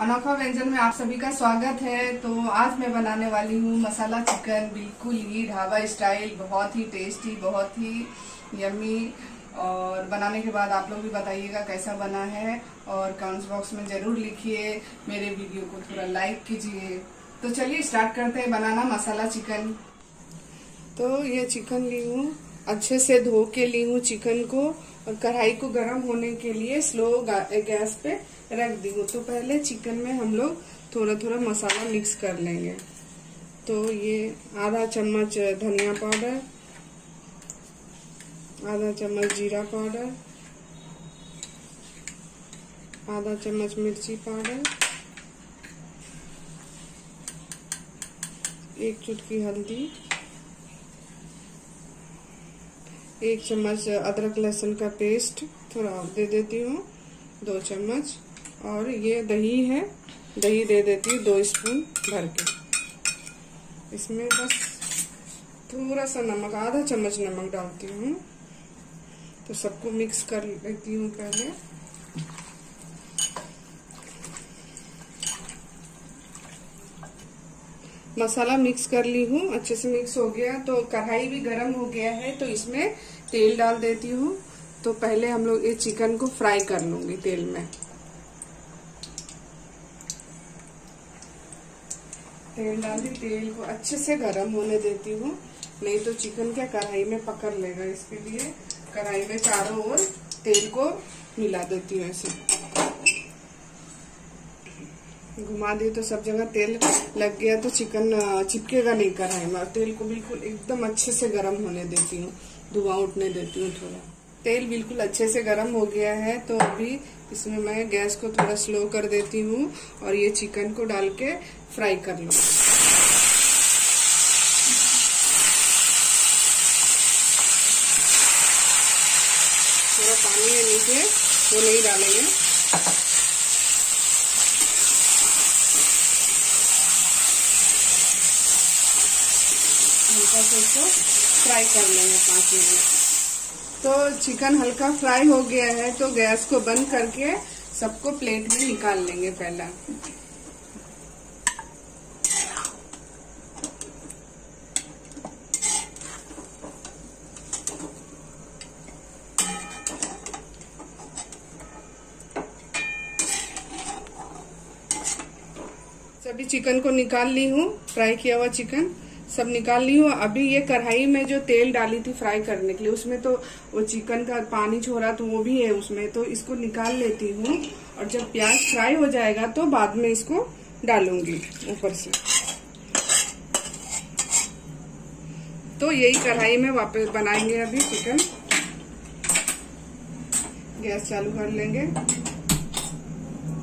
अनोखा व्यंजन में आप सभी का स्वागत है। तो आज मैं बनाने वाली हूँ मसाला चिकन, बिल्कुल ही ढाबा स्टाइल, बहुत ही टेस्टी, बहुत ही यमी और बनाने के बाद आप लोग भी बताइएगा कैसा बना है। और कमेंट्स बॉक्स में ज़रूर लिखिए, मेरे वीडियो को थोड़ा लाइक कीजिए। तो चलिए स्टार्ट करते हैं बनाना मसाला चिकन। तो ये चिकन ली हूँ। अच्छे से धो के ली हूँ चिकन को और कढ़ाई को गर्म होने के लिए स्लो गैस पे रख दी हूँ तो पहले चिकन में हम लोग थोड़ा थोड़ा मसाला मिक्स कर लेंगे। तो ये आधा चम्मच धनिया पाउडर, आधा चम्मच जीरा पाउडर, आधा चम्मच मिर्ची पाउडर, एक चुटकी हल्दी एक चम्मच अदरक लहसुन का पेस्ट थोड़ा दे देती हूँ, दो चम्मच। और ये दही है, दही दे देती हूँ दो स्पून भर के। इसमें बस थोड़ा सा नमक, आधा चम्मच नमक डालती हूँ। तो सबको मिक्स कर लेती हूँ पहले। मसाला मिक्स कर ली हूँ, अच्छे से मिक्स हो गया। तो कढ़ाई भी गर्म हो गया है तो इसमें तेल डाल देती हूँ। तो पहले हम लोग ये चिकन को फ्राई कर लूँगी तेल में। तेल डाल दी तेल को अच्छे से गर्म होने देती हूँ। नहीं तो चिकन क्या कढ़ाई में पकड़ लेगा इसके लिए। कढ़ाई में चारों ओर तेल को मिला देती हूँ ऐसे। घुमा दी तो सब जगह तेल लग गया तो चिकन चिपकेगा नहीं कढ़ाई में। तेल को बिल्कुल एकदम अच्छे से गर्म होने देती हूँ। धुआँ उठने देती हूँ थोड़ा। तेल बिल्कुल अच्छे से गर्म हो गया है तो अभी इसमें मैं गैस को थोड़ा स्लो कर देती हूँ और ये चिकन को डाल के फ्राई कर लूँ। थोड़ा पानी है नीचे वो नहीं डालेंगे। हल्का से इसको फ्राई कर लेंगे पाँच मिनट। तो चिकन हल्का फ्राई हो गया है तो गैस को बंद करके सबको प्लेट में निकाल लेंगे पहला। सभी चिकन को निकाल ली हूँ फ्राई किया हुआ चिकन। सब निकाल ली हूँ। अभी ये कढ़ाई में जो तेल डाली थी फ्राई करने के लिए, उसमें तो वो चिकन का पानी छोड़ा तो वो भी है उसमें तो इसको निकाल लेती हूँ। और जब प्याज फ्राई हो जाएगा तो बाद में इसको डालूँगी ऊपर से। तो यही कढ़ाई में वापस बनाएँगे अभी चिकन गैस चालू कर लेंगे।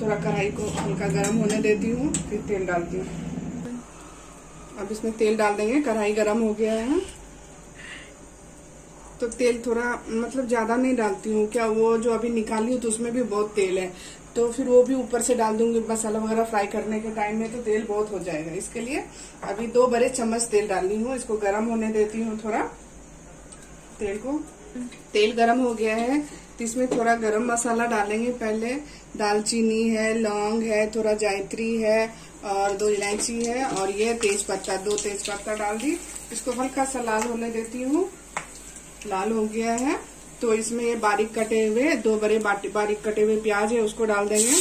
थोड़ा कढ़ाई को हल्का गर्म होने देती हूँ, फिर तेल डालती हूँ। अब इसमें तेल डाल देंगे, कढ़ाई गरम हो गया है। तो तेल थोड़ा मतलब ज़्यादा नहीं डालती हूँ, क्या वो जो अभी निकाली हूँ तो उसमें भी बहुत तेल है। तो फिर वो भी ऊपर से डाल दूँगी, मसाला वगैरह फ्राई करने के टाइम में तो तेल बहुत हो जाएगा। इसके लिए अभी दो बड़े चम्मच तेल डाली हूँ, इसको गर्म होने देती हूँ थोड़ा। तेल को। तेल गर्म हो गया है तो इसमें थोड़ा गरम मसाला डालेंगे पहले। दालचीनी है, लौंग है, थोड़ा जायत्री है और दो इलायची है और ये तेज पत्ता, दो तेज पत्ता डाल दी। इसको हल्का सा लाल होने देती हूँ। लाल हो गया है। तो इसमें ये बारीक कटे हुए, दो बड़े बारीक कटे हुए प्याज है, उसको डाल देंगे।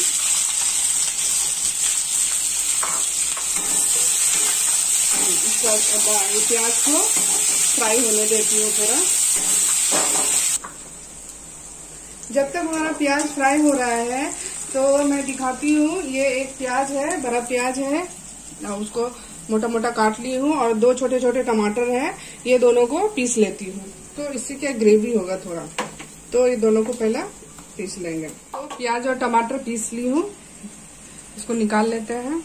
प्याज को फ्राई होने देती हूँ थोड़ा। जब तक हमारा प्याज फ्राई हो रहा है तो मैं दिखाती हूँ, ये एक प्याज है, बड़ा प्याज है। उसको मोटा मोटा काट ली हूँ और दो छोटे छोटे टमाटर है, ये दोनों को पीस लेती हूँ। तो इससे क्या ग्रेवी होगा थोड़ा? तो ये दोनों को पहला पीस लेंगे। तो प्याज और टमाटर पीस ली हूँ, इसको निकाल लेते हैं।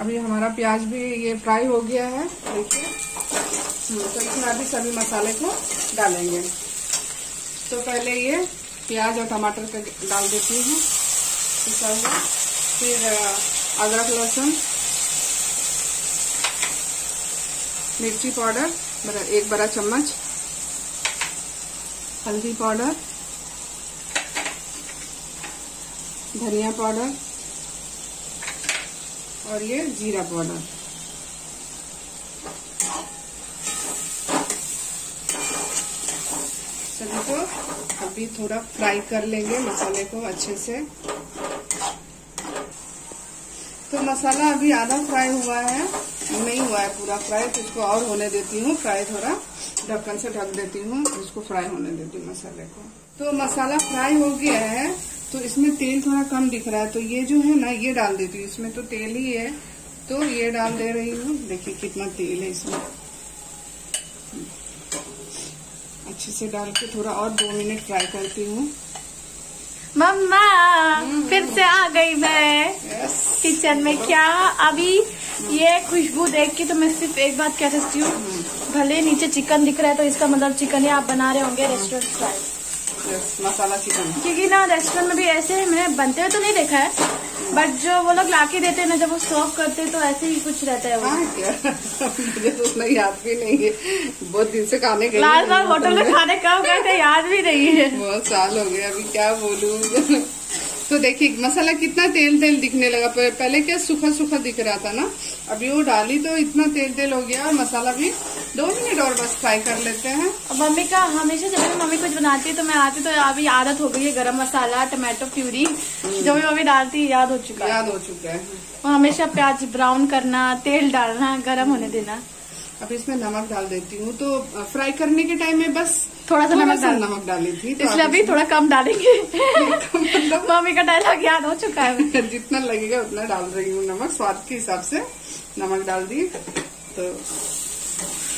अभी हमारा प्याज भी ये फ्राई हो गया है, देखिए। तो इसमें अभी सभी मसाले को डालेंगे। तो पहले ये प्याज और टमाटर का डाल देती हूँ। फिर अदरक, लहसुन, मिर्ची पाउडर एक बड़ा चम्मच, हल्दी पाउडर, धनिया पाउडर और ये जीरा पाउडर सभी को अभी थोड़ा फ्राई कर लेंगे मसाले को अच्छे से। तो मसाला अभी आधा फ्राई हुआ है। नहीं हुआ है पूरा फ्राई तो इसको और होने देती हूँ। फ्राई थोड़ा ढक्कन से ढक देती हूँ इसको फ्राई होने देती हूँ मसाले को। तो मसाला फ्राई हो गया है तो इसमें तेल थोड़ा कम दिख रहा है। तो ये जो है ना, ये डाल देती हूँ। इसमें तो तेल ही है। तो ये डाल दे रही हूँ। देखिए कितना तेल है इसमें। अच्छे से डाल के थोड़ा और दो मिनट फ्राई करती हूँ। मम्मा हम्म। फिर से आ गई मैं। किचन में क्या? अभी ये खुशबू देख के तो मैं सिर्फ़ एक बात कह सकती हूँ भले नीचे चिकन दिख रहा है तो इसका मतलब चिकन ही आप बना रहे होंगे रेस्टोरेंट स्टाइल मसाला चिकन क्योंकि ना रेस्टोरेंट में भी ऐसे मैंने बनते हुए तो नहीं देखा है बट जो वो लोग लाके देते हैं ना जब वो सर्व करते हैं तो ऐसे ही कुछ रहता है वो। हाँ मुझे तो उतना याद भी नहीं है। बहुत दिन से खाने गई हूँ। लाल होटल में खाने कब गए थे याद भी नहीं है। बहुत साल हो गए अभी क्या बोलूँ? तो देखिए मसाला कितना तेल तेल दिखने लगा। पहले क्या सूखा सूखा दिख रहा था ना? अभी वो डाली तो इतना तेल तेल हो गया और मसाला भी। दो मिनट और बस फ्राई कर लेते हैं। मम्मी का हमेशा जब भी मम्मी कुछ बनाती है तो मैं आती तो अभी आदत हो गई है गरम मसाला टमाटो प्यूरी। जो भी मम्मी डालती है याद हो चुका है। याद हो चुका है। और हमेशा प्याज ब्राउन करना तेल डालना गर्म होने देना। अब इसमें नमक डाल देती हूँ। तो फ्राई करने के टाइम में बस थोड़ा सा नमक डाल नमक डाली थी तो इसलिए अभी थोड़ा कम डालेंगे। मतलब मम्मी का डायलॉग याद हो चुका है। जितना लगेगा उतना डाल रही हूँ नमक। स्वाद के हिसाब से नमक डाल दी। तो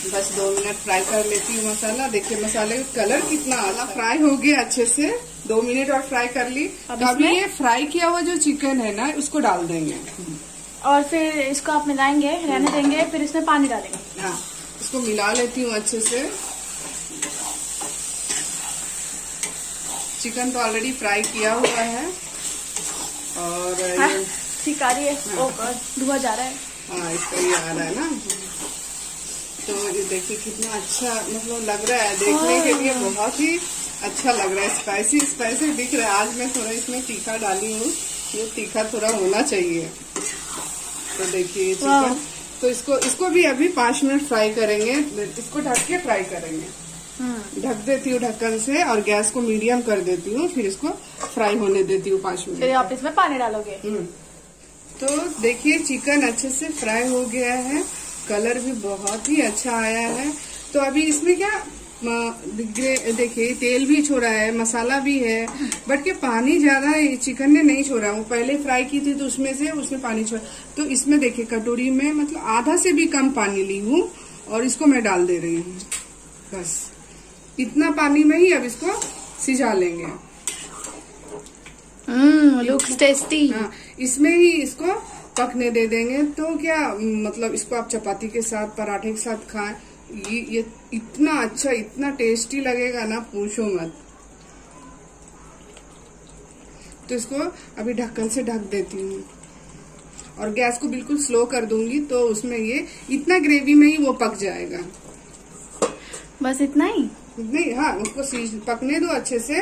बस दो मिनट फ्राई कर लेती हूँ मसाला। देखिए मसाले का कलर कितना आला फ्राई हो गया अच्छे से। दो मिनट और फ्राई कर ली। अब तो अभी ये फ्राई किया हुआ जो चिकन है ना उसको डाल देंगे। और फिर इसको आप मिलाएँगे रहने देंगे फिर इसमें पानी डालेंगे। हाँ इसको मिला लेती हूँ अच्छे से। चिकन तो ऑलरेडी फ्राई किया हुआ है। और हाँ, ठीक आ रही है। गॉड धुआँ जा रहा है। हाँ इसका ये आ रहा है ना। तो ये देखिए कितना अच्छा मतलब लग रहा है। देखने के लिए बहुत ही अच्छा लग रहा है। स्पाइसी स्पाइसी दिख रहा है। आज मैं थोड़ा इसमें तीखा डाली हूँ। ये तीखा थोड़ा होना चाहिए। तो देखिए। चिकन तो इसको इसको भी अभी पाँच मिनट फ्राई करेंगे। इसको ढक के फ्राई करेंगे। हम्म। ढक देती हूँ ढक्कन से और गैस को मीडियम कर देती हूँ फिर इसको फ्राई होने देती हूँ पाँच मिनट। आप इसमें पानी डालोगे? हम्म। तो देखिए चिकन अच्छे से फ्राई हो गया है। कलर भी बहुत ही अच्छा आया है। तो अभी इसमें क्या देखिए तेल भी छोड़ा है मसाला भी है बट के पानी ज़्यादा चिकन ने नहीं छोड़ा। वो पहले फ्राई की थी तो उसमें से उसमें पानी छोड़ा। तो इसमें देखिए कटोरी में मतलब आधा से भी कम पानी ली हूँ और इसको मैं डाल दे रही हूँ। बस। इतना पानी में ही अब इसको सिझा लेंगे। हम्म लुक्स टेस्टी हाँ इसमें ही इसको पकने दे देंगे। तो क्या मतलब इसको आप चपाती के साथ पराठे के साथ खाएँ? ये ये इतना अच्छा इतना टेस्टी लगेगा ना पूछो मत। तो इसको अभी ढक्कन से ढक देती हूँ। और गैस को बिल्कुल स्लो कर दूँगी तो उसमें ये इतना ग्रेवी में ही वो पक जाएगा। बस इतना ही? नहीं हाँ उसको पकने दो अच्छे से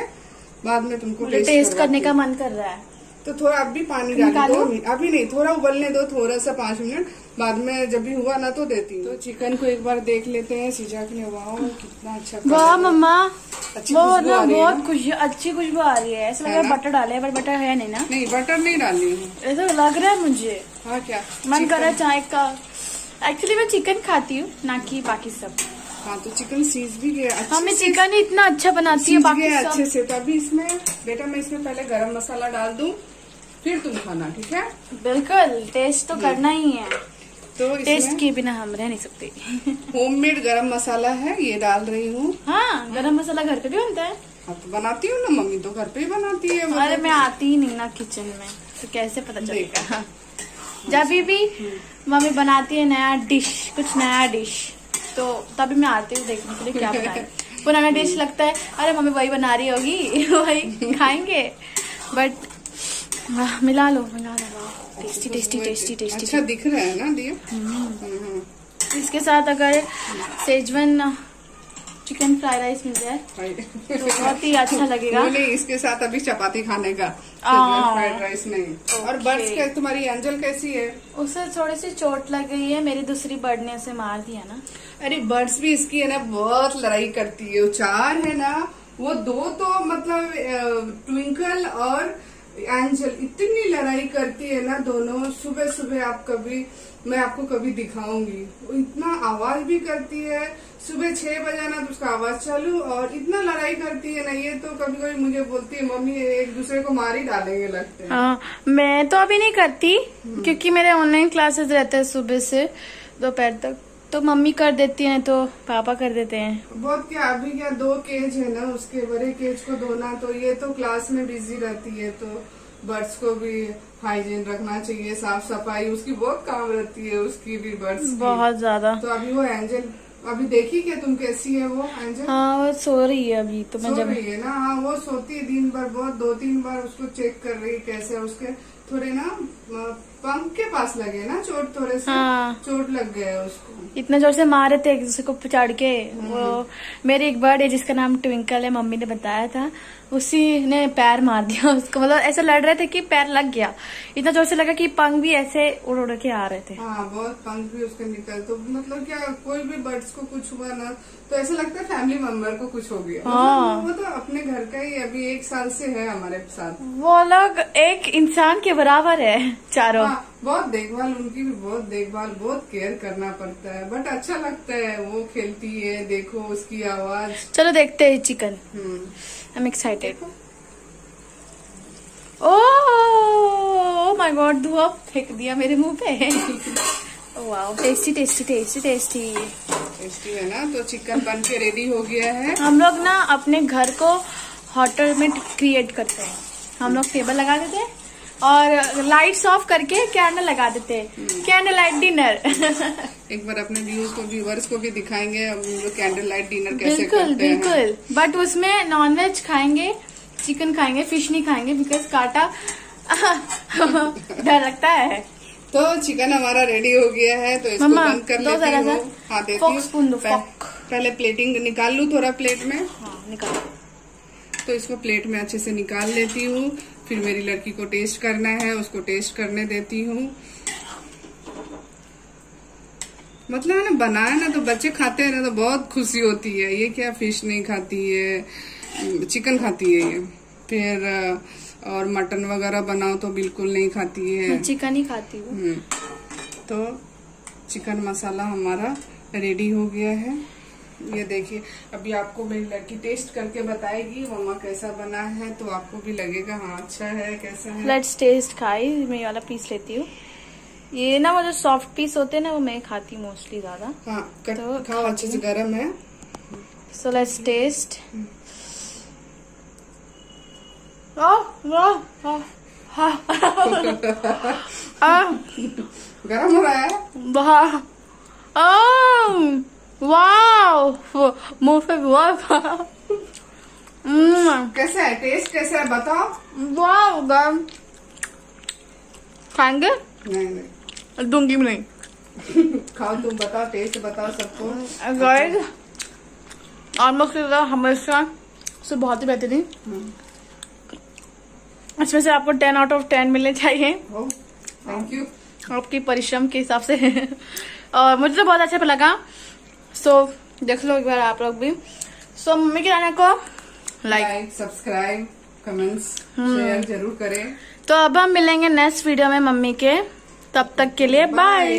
बाद में तुमको टेस्ट टेस्ट करने का। मन कर रहा है। तो थोड़ा अब भी पानी डाल दो। अभी नहीं थोड़ा उबलने दो थोड़ा सा पाँच मिनट। बाद में जब भी हुआ ना तो देती हूँ। तो चिकन को एक बार देख लेते हैं सिजा के वाह कितना अच्छा वाह मम्मा अच्छी वो ना बहुत? खुश अच्छी खुशबू आ रही है। ऐसा लग रहा है बटर डाले बट बटर है नहीं ना? नहीं बटर नहीं डाली हूँ। ऐसा लग रहा है मुझे। हाँ क्या? मन कर रहा है चाय का। एक्चुअली मैं चिकन खाती हूँ ना कि बाकी सब। हाँ तो चिकन सीज भी गया अच्छे हाँ मैं चिकन ही इतना अच्छा बनाती हूँ बाकी अच्छे से। तो अभी इसमें बेटा मैं इसमें पहले गरम मसाला डाल दूँ फिर तुम खाना ठीक है? बिल्कुल टेस्ट तो करना ही है। तो टेस्ट के बिना हम रह नहीं सकते। होममेड गरम मसाला है ये डाल रही हूँ। हाँ गरम मसाला घर पे भी बनता है। हाँ तो बनाती हूँ ना मम्मी तो घर पे ही बनाती है अरे तो- मैं आती ही नहीं ना किचन में तो कैसे पता चलेगा? जब भी भी मम्मी बनाती है नया डिश कुछ नया डिश तो तभी मैं आती हूँ देखने के लिए क्या बना पुराना डिश लगता है अरे मम्मी वही बना रही होगी वही खाएँगे। बट मिला लो मिला लो। टेस्टी टेस्टी टेस्टी टेस्टी अच्छा दिख रहा है ना दिया? हम्म। इसके साथ अगर सेजवन चिकन फ्राई राइस मिल जाए तो बहुत ही अच्छा लगेगा। नहीं इसके साथ अभी चपाती खाने का। हाँ। फ्राइड राइस नहीं। और। बर्ड्स के तुम्हारी एंजल कैसी है? उसे थोड़ी सी चोट लग गई है मेरी दूसरी बर्ड ने उसे मार दिया ना। अरे बर्ड्स भी इसकी है ना बहुत लड़ाई करती है। चार है ना वो दो तो मतलब ट्विंकल और एंजल इतनी लड़ाई करती है ना दोनों। सुबह सुबह आप कभी, मैं आपको कभी दिखाऊँगी। इतना आवाज़ भी करती है। सुबह छह बजे ना तो उसका आवाज़ चालू और इतना लड़ाई करती है ना, ये तो कभी कभी मुझे बोलती है, मम्मी एक दूसरे को मार ही डालेंगे, लगते हैं। हाँ मैं तो अभी नहीं करती, क्योंकि मेरे ऑनलाइन क्लासेस रहते हैं सुबह से दोपहर तक। तो मम्मी कर देती है तो पापा कर देते हैं। बहुत क्या अभी क्या दो केज है ना उसके बड़े केज को धोना तो ये तो क्लास में बिज़ी रहती है तो बर्ड्स को भी हाइजीन रखना चाहिए साफ़ सफ़ाई उसकी बहुत काम रहती है उसकी भी बर्ड्स बहुत ज़्यादा। तो अभी वो एंजल अभी देखी क्या तुम कैसी है वो एंजल हाँ वो सो रही है अभी तो मैं सो जब रही है ना? हाँ वो सोती है दिन भर बहुत दो तीन बार उसको चेक कर रही है कैसे उसके थोड़े ना पंख के पास लगे ना चोट थोड़े से हाँ। चोट लग गया उसको। इतना ज़ोर से मारे थे एक दूसरे को पचाड़ के। वो मेरी एक बर्ड है जिसका नाम ट्विंकल है मम्मी ने बताया था। उसी ने पैर मार दिया उसको। मतलब ऐसे लड़ रहे थे कि पैर लग गया। इतना ज़ोर से लगा कि पंख भी ऐसे उड़ उड़ के आ रहे थे। हाँ बहुत पंख भी उसके निकल। तो मतलब क्या कोई भी बर्ड्स को कुछ हुआ ना तो ऐसा लगता है फैमिली मेंबर को कुछ हो गया। हाँ। मतलब वो तो अपने घर का ही अभी एक साल से है हमारे साथ। वो लोग एक इंसान के बराबर है चारों। हाँ बहुत देखभाल उनकी भी बहुत देखभाल बहुत केयर करना पड़ता है। बट अच्छा लगता है वो खेलती है देखो उसकी आवाज़। चलो देखते हैं chicken. I am excited oh my god धुआँ फेंक दिया मेरे मुँह पे। Wow tasty tasty tasty tasty tasty है ना? तो चिकन बन के रेडी हो गया है। हम लोग ना अपने घर को होटल में क्रिएट करते हैं। हम लोग टेबल लगा देते हैं। और लाइट्स ऑफ़ करके कैंडल लगा देते हैं। कैंडल लाइट डिनर एक बार अपने व्यूज़ को व्यूवर्स को भी दिखाएँगे हम लोग कैंडल लाइट डिनर कैसे बिल्कुल करते हैं। बिल्कुल। बट उसमें नॉनवेज खाएँगे चिकन खाएँगे फ़िश नहीं खाएँगे बिकॉज़ काटा डर लगता है। तो चिकन हमारा रेडी हो गया है तो इसको बंद कर लेती हूँ हाँ देती हूँ पह- पहले प्लेटिंग निकाल लूँ थोड़ा प्लेट में? हाँ निकालो। तो इसको प्लेट में अच्छे से निकाल लेती हूँ। फिर मेरी लड़की को टेस्ट करना है उसको टेस्ट करने देती हूँ। मतलब है ना बनाए ना तो बच्चे खाते हैं ना तो बहुत खुशी होती है। ये क्या फ़िश नहीं खाती है? चिकन खाती है ये। फिर और मटन वगैरह बनाओ तो बिल्कुल नहीं खाती है। चिकन ही खाती हूँ। हम्म, तो चिकन मसाला हमारा रेडी हो गया है। ये देखिए अभी आपको मेरी लड़की टेस्ट करके बताएगी मम्मा कैसा बना है तो आपको भी लगेगा हाँ अच्छा है कैसा है। लेट्स टेस्ट खाई मैं ये वाला पीस लेती हूँ। ये ना वो जो सॉफ्ट पीस होते हैं ना वो मैं खाती हूँ मोस्टली ज़्यादा। हाँ कट, तो खाओ अच्छे से गर्म है। सो लेट्स टेस्ट गर्म हो रहा है। वाह मुँह पे वाह कैसा है? टेस्ट कैसा है? बताओ। वाह गम खाएँगे? नहीं नहीं। दूँगी भी नहीं। खाओ तुम बताओ टेस्ट बताओ सबको। गाइस ऑलमोस्ट हमेशा से बहुत ही बेहतरीन। हम्म, इसमें से आपको टेन आउट ऑफ़ टेन मिलने चाहिए। थैंक यू आपकी परिश्रम के हिसाब से। और मुझे तो बहुत अच्छा लगा। सो देख लो एक बार आप लोग भी। सो मम्मी के गाने को लाइक सब्सक्राइब कमेंट्स शेयर ज़रूर करें। तो अब हम मिलेंगे नेक्स्ट वीडियो में मम्मी के। तब तक के लिए बाय.